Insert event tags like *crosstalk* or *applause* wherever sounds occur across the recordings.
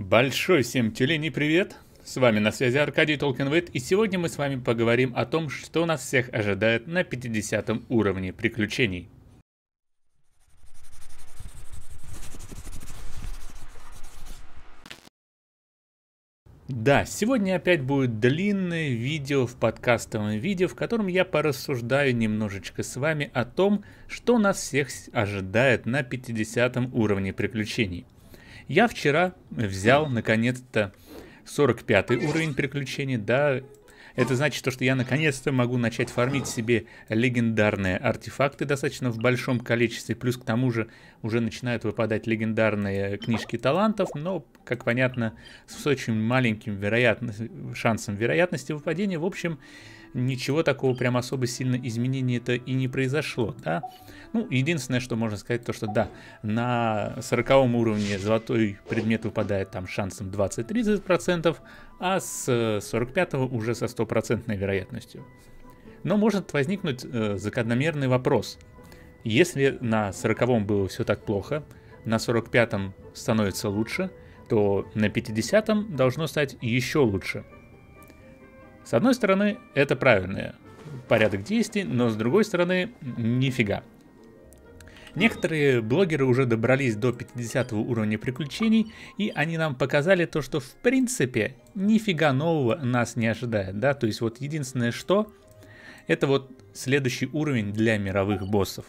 Большой всем тюленей привет! С вами на связи Аркадий Толкинвейт, и сегодня мы с вами поговорим о том, что нас всех ожидает на 50 уровне приключений. Да, сегодня опять будет длинное видео в подкастовом видео, в котором я порассуждаю немножечко с вами о том, что нас всех ожидает на 50 уровне приключений. Я вчера взял наконец-то 45 уровень приключений, да, это значит, то, что я наконец-то могу начать фармить себе легендарные артефакты достаточно в большом количестве. Плюс к тому же уже начинают выпадать легендарные книжки талантов, но, как понятно, с очень маленьким вероятно... шансом вероятности выпадения. В общем, ничего такого прям особо сильно изменения-то и не произошло, да. Ну, единственное, что можно сказать, то что да, на 40 уровне золотой предмет выпадает там шансом 20-30%, а с 45 уже со стопроцентной вероятностью. Но может возникнуть э, закономерный вопрос. Если на 40 было все так плохо, на 45 становится лучше, то на 50 должно стать еще лучше. С одной стороны, это правильный порядок действий, но с другой стороны, нифига. Некоторые блогеры уже добрались до 50 уровня приключений, и они нам показали то, что в принципе нифига нового нас не ожидает, да, то есть вот единственное что, это вот следующий уровень для мировых боссов.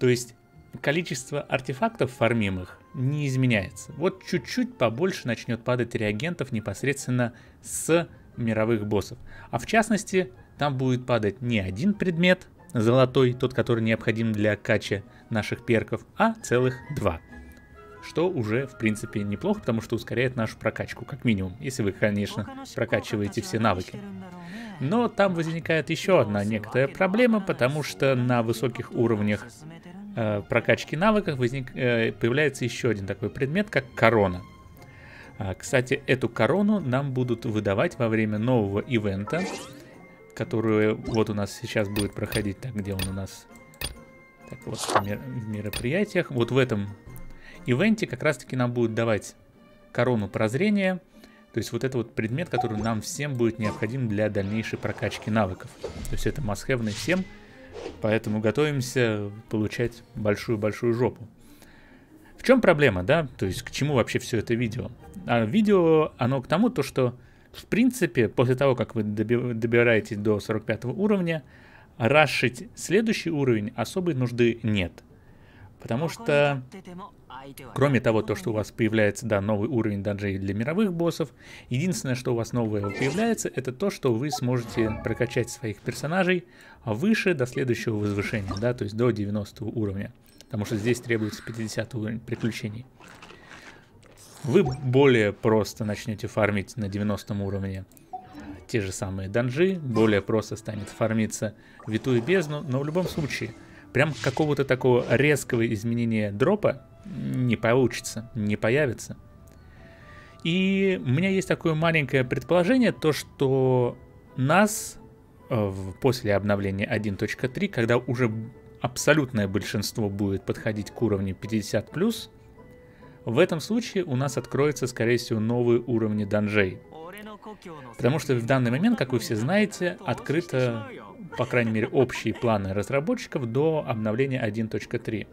То есть количество артефактов фармимых не изменяется. Вот чуть-чуть побольше начнет падать реагентов непосредственно с мировых боссов. А в частности, там будет падать не один предмет, золотой, тот, который необходим для кача наших перков, а целых два. Что уже, в принципе, неплохо, потому что ускоряет нашу прокачку, как минимум, если вы, конечно, прокачиваете все навыки. Но там возникает еще одна некоторая проблема, потому что на высоких уровнях э, прокачки навыков возник, э, появляется еще один такой предмет, как корона. А, кстати, эту корону нам будут выдавать во время нового ивента, который вот у нас сейчас будет проходить. Так, где он у нас? Так, вот в, мер в мероприятиях. Вот в этом ивенте как раз-таки нам будут давать корону прозрения. То есть вот это вот предмет, который нам всем будет необходим для дальнейшей прокачки навыков. То есть это must всем, поэтому готовимся получать большую-большую жопу. В чем проблема, да? То есть к чему вообще все это видео? А видео, оно к тому, то что, в принципе, после того, как вы добираетесь до 45 уровня, рашить следующий уровень особой нужды нет. Потому что, кроме того, то, что у вас появляется, да, новый уровень данжей для мировых боссов, единственное, что у вас новое появляется, это то, что вы сможете прокачать своих персонажей выше до следующего возвышения, да, то есть до 90 уровня. Потому что здесь требуется 50 уровень приключений вы более просто начнете фармить на 90 уровне те же самые данжи, более просто станет фармиться витую бездну, но в любом случае, прям какого-то такого резкого изменения дропа не получится, не появится. И у меня есть такое маленькое предположение, то что нас э, после обновления 1.3, когда уже абсолютное большинство будет подходить к уровню 50+, в этом случае у нас откроются, скорее всего, новые уровни данжей. Потому что в данный момент, как вы все знаете, открыто, по крайней мере, общие планы разработчиков до обновления 1.3.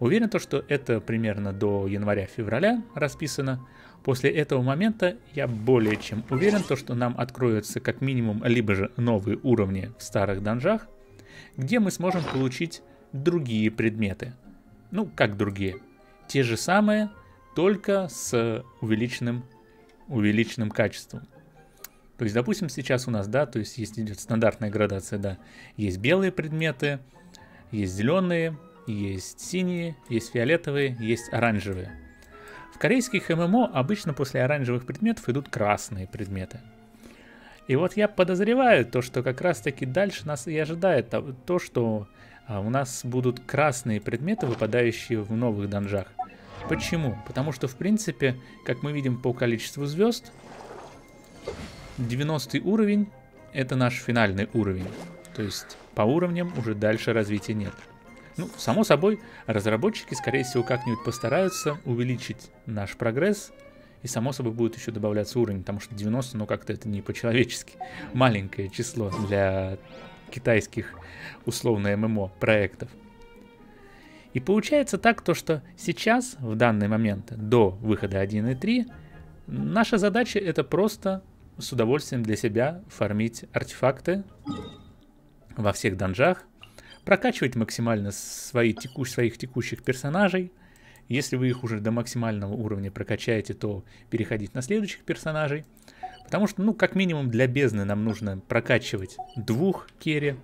Уверен, то, что это примерно до января-февраля расписано. После этого момента я более чем уверен, то, что нам откроются как минимум либо же новые уровни в старых данжах, где мы сможем получить другие предметы. Ну, как другие? те же самые, только с увеличенным, увеличенным качеством. То есть, допустим, сейчас у нас, да, то есть есть идет стандартная градация, да, есть белые предметы, есть зеленые, есть синие, есть фиолетовые, есть оранжевые. В корейских ММО обычно после оранжевых предметов идут красные предметы. И вот я подозреваю то, что как раз таки дальше нас и ожидает то, что а, у нас будут красные предметы, выпадающие в новых данжах. Почему? Потому что, в принципе, как мы видим по количеству звезд, 90 уровень это наш финальный уровень. То есть по уровням уже дальше развития нет. Ну, само собой, разработчики, скорее всего, как-нибудь постараются увеличить наш прогресс И само собой будет еще добавляться уровень, потому что 90, ну как-то это не по-человечески. *laughs* Маленькое число для китайских условно ММО проектов. И получается так, то, что сейчас, в данный момент, до выхода 1.3, наша задача это просто с удовольствием для себя фармить артефакты во всех данжах, прокачивать максимально свои текущ, своих текущих персонажей. Если вы их уже до максимального уровня прокачаете, то переходить на следующих персонажей. Потому что, ну, как минимум для бездны нам нужно прокачивать двух керри,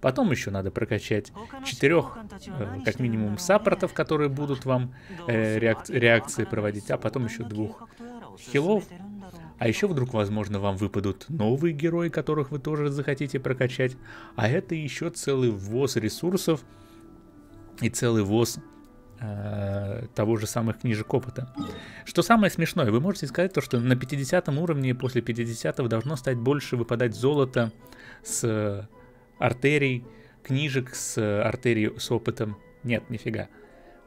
Потом еще надо прокачать четырех, э, как минимум, саппортов, которые будут вам э, реак реакции проводить, а потом еще двух хилов. А еще вдруг, возможно, вам выпадут новые герои, которых вы тоже захотите прокачать. А это еще целый ввоз ресурсов и целый ввоз э, того же самых книжек опыта. Что самое смешное, вы можете сказать то, что на 50 уровне после 50 должно стать больше выпадать золото с артерий, книжек с артерией с опытом. Нет, нифига.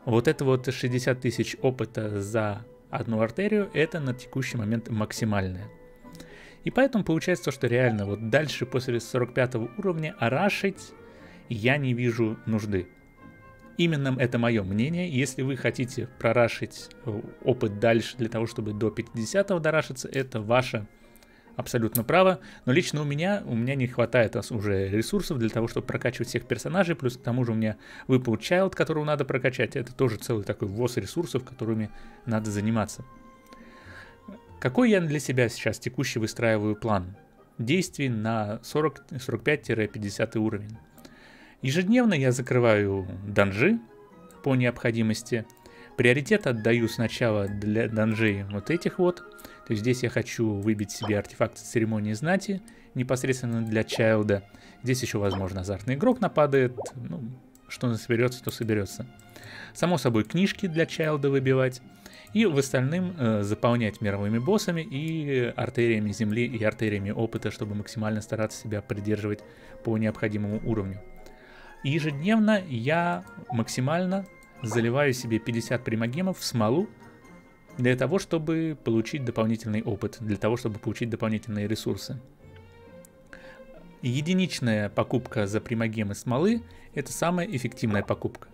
Вот это вот 60 тысяч опыта за одну артерию, это на текущий момент максимальное. И поэтому получается, что реально вот дальше после 45 уровня арашить я не вижу нужды. Именно это мое мнение. Если вы хотите прорашить э, опыт дальше для того, чтобы до 50-го дорашиться, это ваше абсолютно право, но лично у меня, у меня не хватает уже ресурсов для того, чтобы прокачивать всех персонажей, плюс к тому же у меня выпал Child, которого надо прокачать, это тоже целый такой ввоз ресурсов, которыми надо заниматься. Какой я для себя сейчас текущий выстраиваю план? Действий на 45-50 уровень. Ежедневно я закрываю данжи по необходимости. Приоритет отдаю сначала для данжей вот этих вот, то есть здесь я хочу выбить себе артефакт церемонии знати, непосредственно для чайлда. Здесь еще, возможно, азартный игрок нападает. Ну, что соберется, то соберется. Само собой, книжки для чайлда выбивать. И в остальном э, заполнять мировыми боссами и артериями земли и артериями опыта, чтобы максимально стараться себя придерживать по необходимому уровню. Ежедневно я максимально заливаю себе 50 примагемов в смолу, для того, чтобы получить дополнительный опыт, для того, чтобы получить дополнительные ресурсы. Единичная покупка за примагемы смолы – это самая эффективная покупка.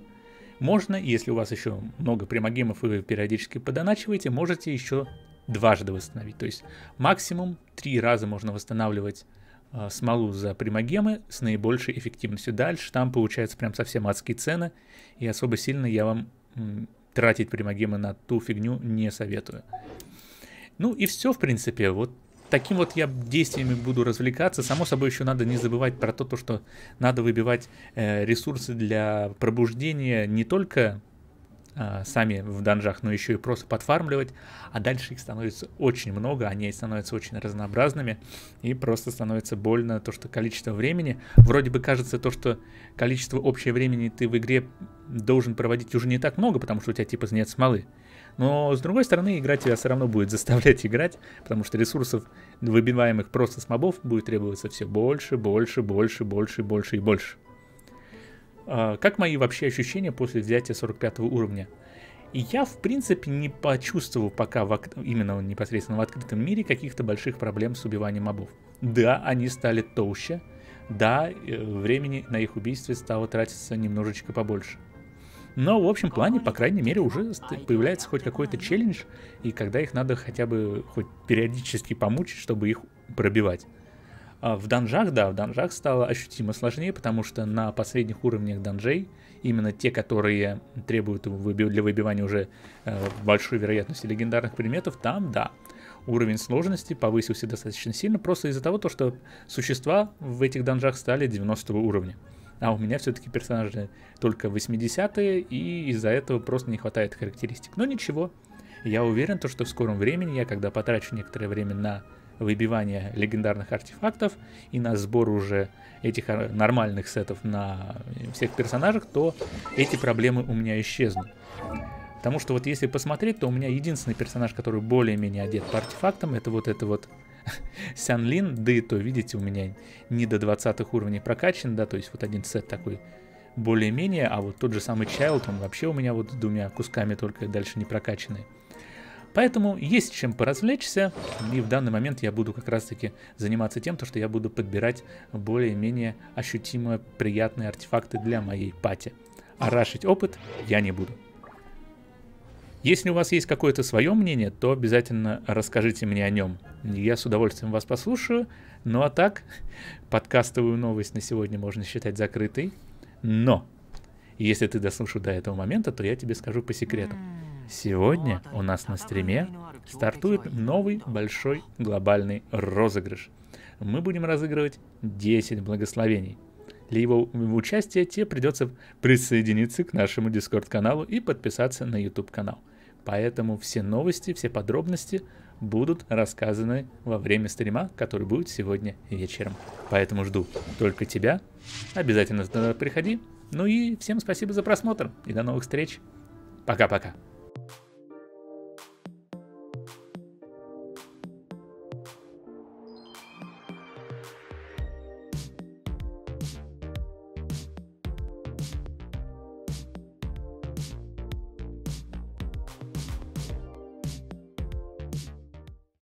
Можно, если у вас еще много примагемов и вы периодически подоначиваете, можете еще дважды восстановить. То есть максимум три раза можно восстанавливать э, смолу за примагемы с наибольшей эффективностью. Дальше там получается прям совсем адские цены, и особо сильно я вам тратить примагемы на ту фигню не советую. Ну и все, в принципе, вот таким вот я действиями буду развлекаться. Само собой, еще надо не забывать про то, то что надо выбивать э, ресурсы для пробуждения не только э, сами в данжах, но еще и просто подфармливать. А дальше их становится очень много, они становятся очень разнообразными. И просто становится больно то, что количество времени. Вроде бы кажется то, что количество общее времени ты в игре должен проводить уже не так много, потому что у тебя типа нет смолы. Но с другой стороны, игра тебя все равно будет *laughs* заставлять играть, потому что ресурсов, выбиваемых просто с мобов, будет требоваться все больше, больше, больше, больше, больше и больше. А, как мои вообще ощущения после взятия 45 уровня? И я, в принципе, не почувствовал пока в, именно непосредственно в открытом мире каких-то больших проблем с убиванием мобов. Да, они стали толще, да, э, времени на их убийстве стало тратиться немножечко побольше. Но в общем плане, по крайней мере, уже появляется хоть какой-то челлендж, и когда их надо хотя бы хоть периодически помучить, чтобы их пробивать. А в данжах, да, в данжах стало ощутимо сложнее, потому что на последних уровнях данжей, именно те, которые требуют для выбивания уже э, большой вероятности легендарных предметов, там, да, уровень сложности повысился достаточно сильно, просто из-за того, что существа в этих данжах стали 90 уровня. А у меня все-таки персонажи только 80-е, и из-за этого просто не хватает характеристик. Но ничего, я уверен, то, что в скором времени, я когда потрачу некоторое время на выбивание легендарных артефактов и на сбор уже этих нормальных сетов на всех персонажах, то эти проблемы у меня исчезнут. Потому что вот если посмотреть, то у меня единственный персонаж, который более-менее одет по артефактам, это вот это вот *laughs* Сянлин, да и то, видите, у меня не до 20 уровней прокачан, да, то есть вот один сет такой более-менее, а вот тот же самый Child, он вообще у меня вот двумя кусками только дальше не прокачанный. Поэтому есть чем поразвлечься, и в данный момент я буду как раз-таки заниматься тем, то, что я буду подбирать более-менее ощутимо приятные артефакты для моей пати. А рашить опыт я не буду. Если у вас есть какое-то свое мнение, то обязательно расскажите мне о нем. Я с удовольствием вас послушаю. Ну а так, подкастовую новость на сегодня можно считать закрытой. Но, если ты дослушал до этого момента, то я тебе скажу по секрету. Сегодня у нас на стриме стартует новый большой глобальный розыгрыш. Мы будем разыгрывать 10 благословений. Для его участия тебе придется присоединиться к нашему Discord-каналу и подписаться на YouTube-канал. Поэтому все новости, все подробности будут рассказаны во время стрима, который будет сегодня вечером. Поэтому жду только тебя. Обязательно приходи. Ну и всем спасибо за просмотр и до новых встреч. Пока-пока.